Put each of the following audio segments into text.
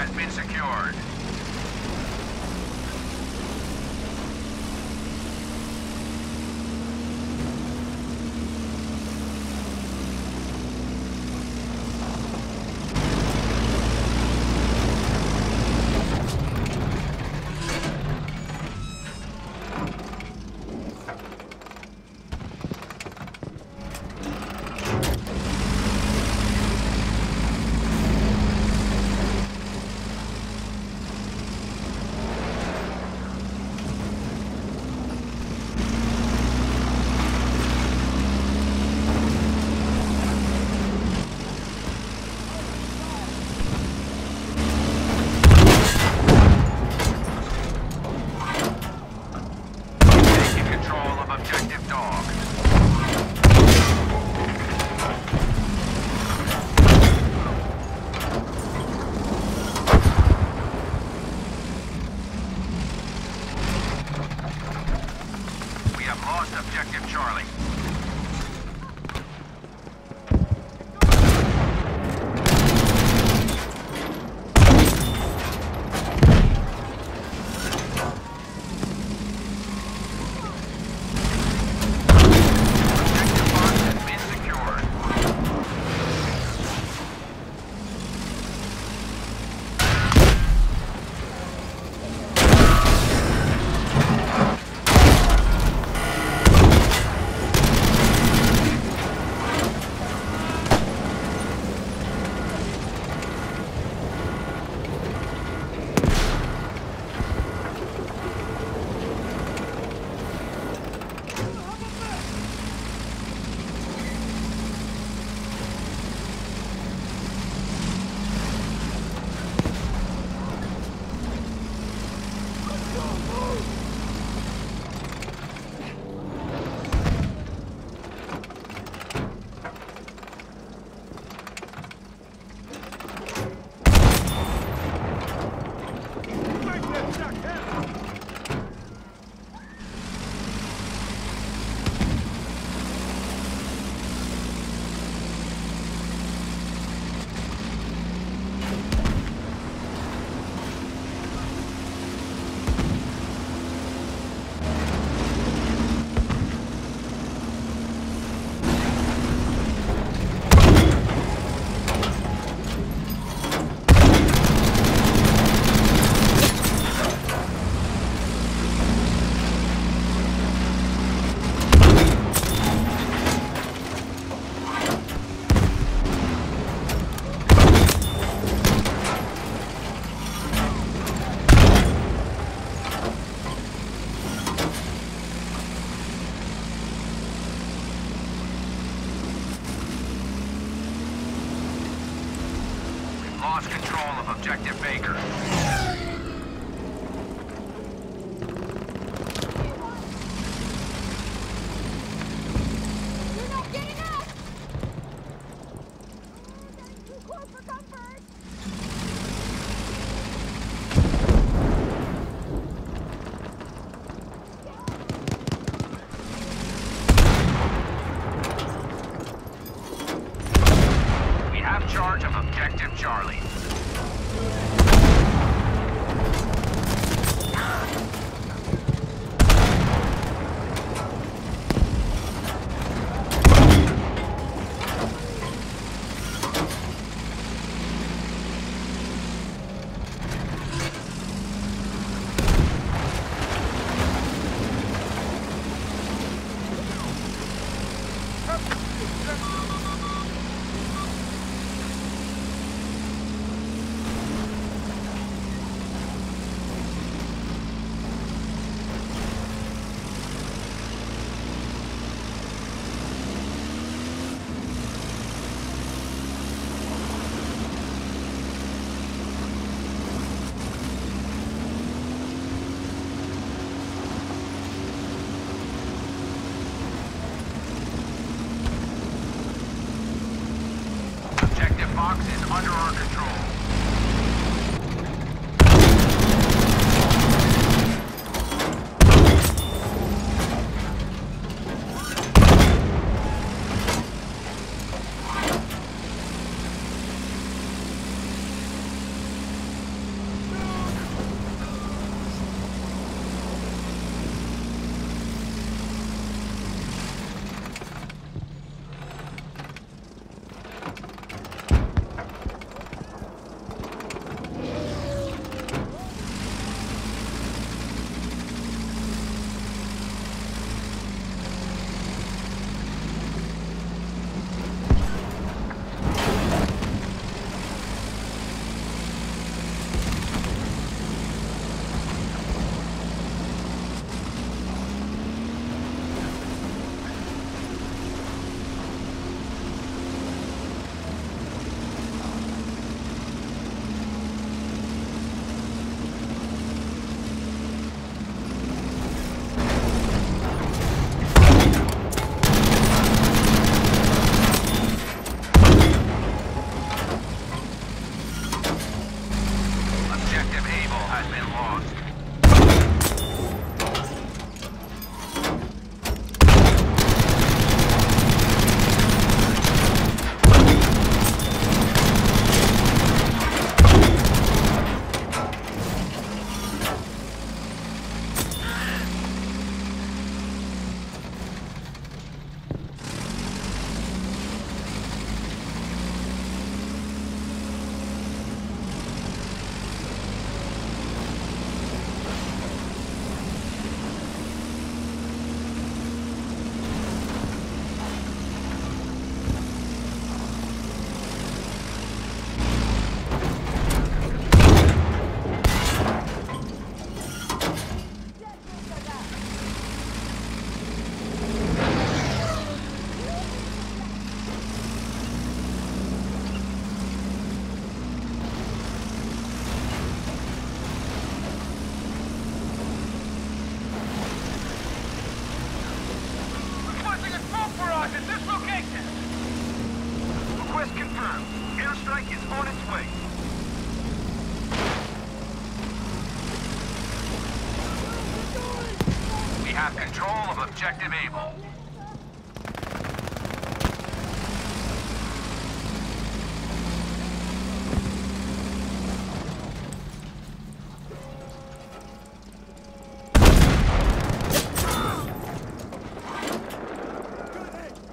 has been secured. Lost control of Objective Baker. objective Able.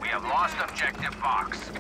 We have lost objective Fox.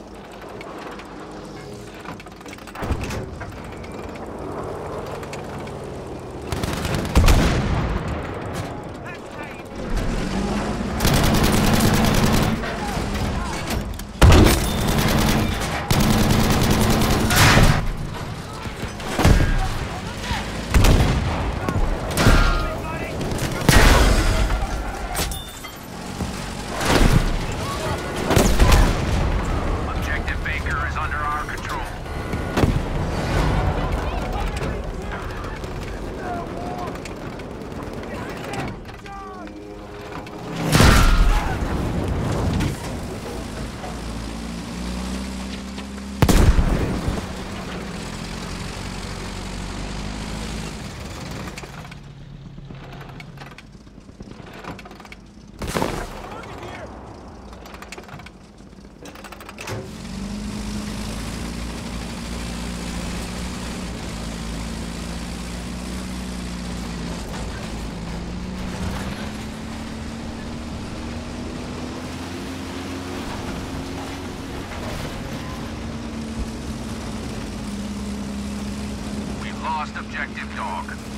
lost objective dog.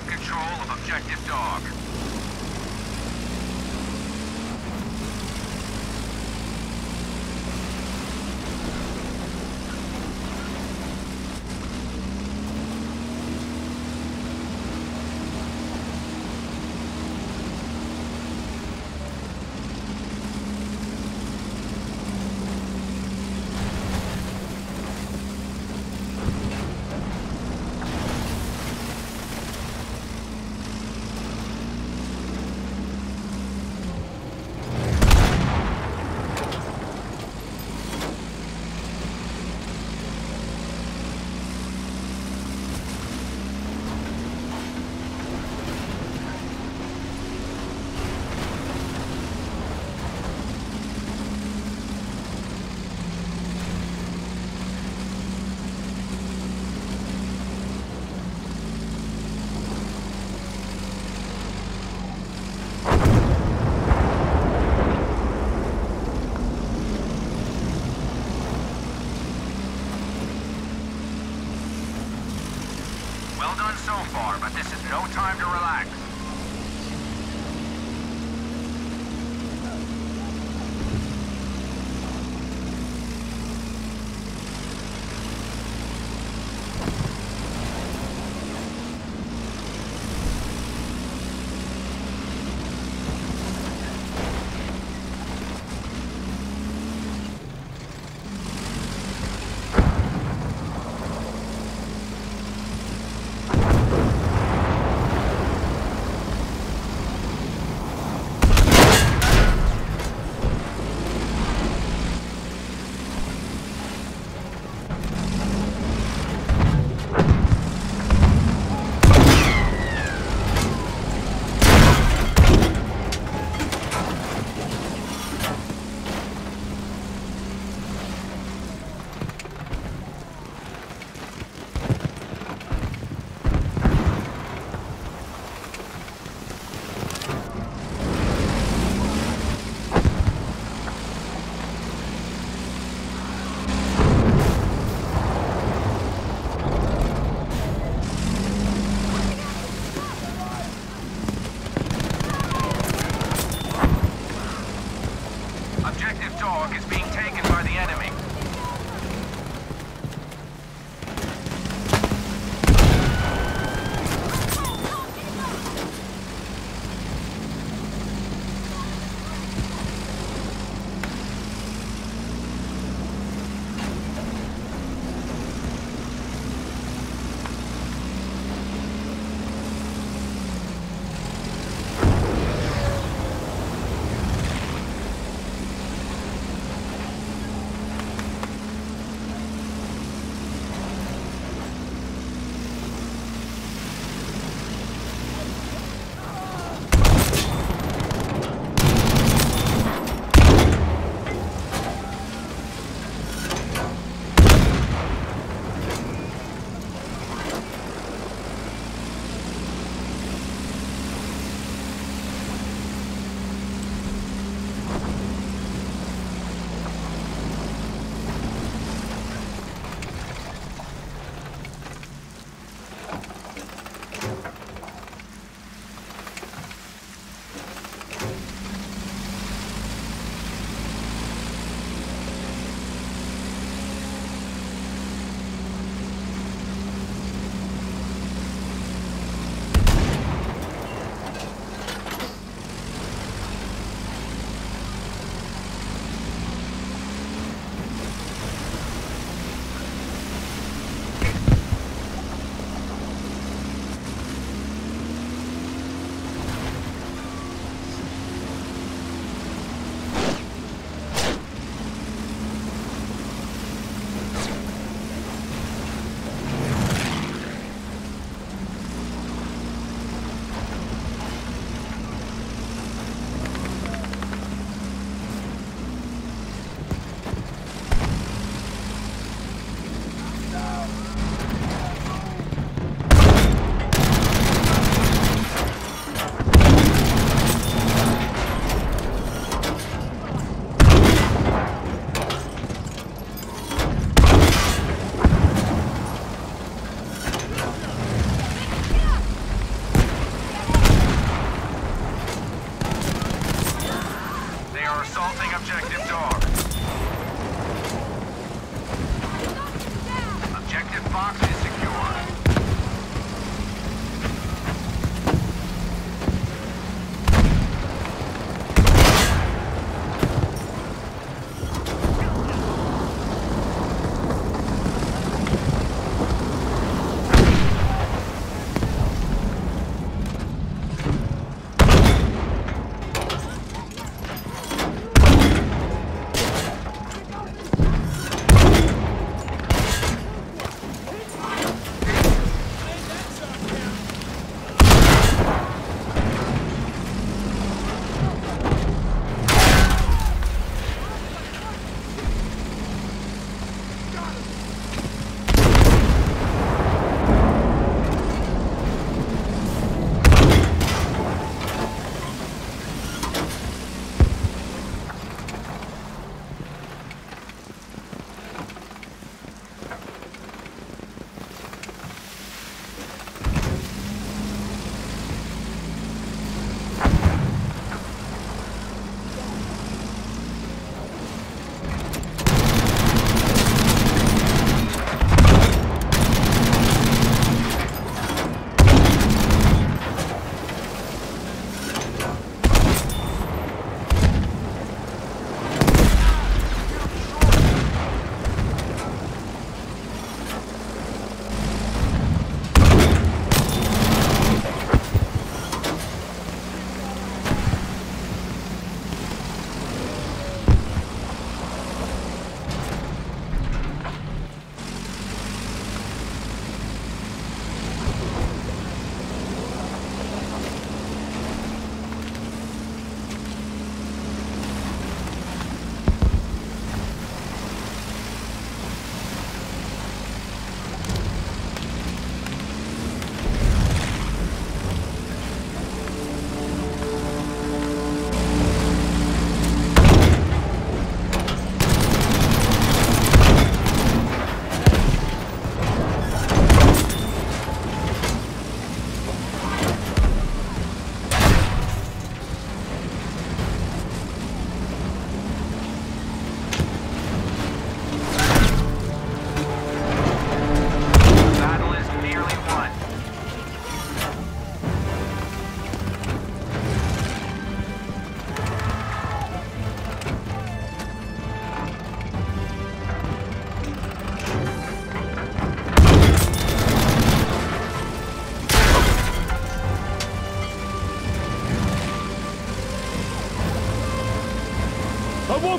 Have control of Objective Dog. Well done so far, but this is no time to relax. Assaulting objective dog.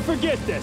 Forget this!